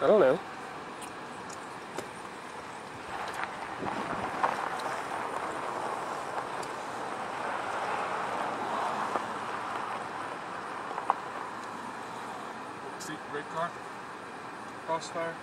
I don't know. See, red car, crossfire.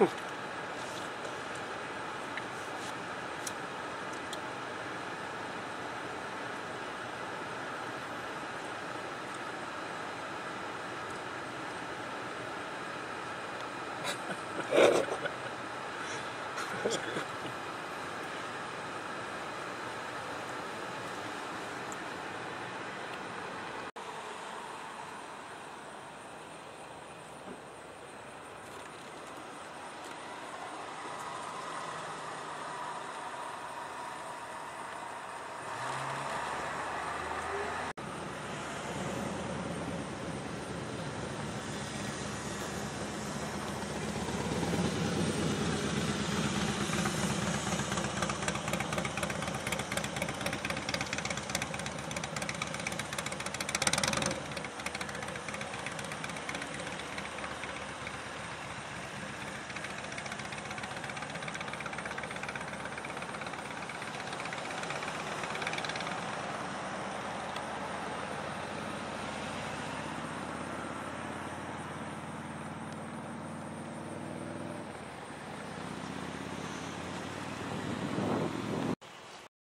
That's good.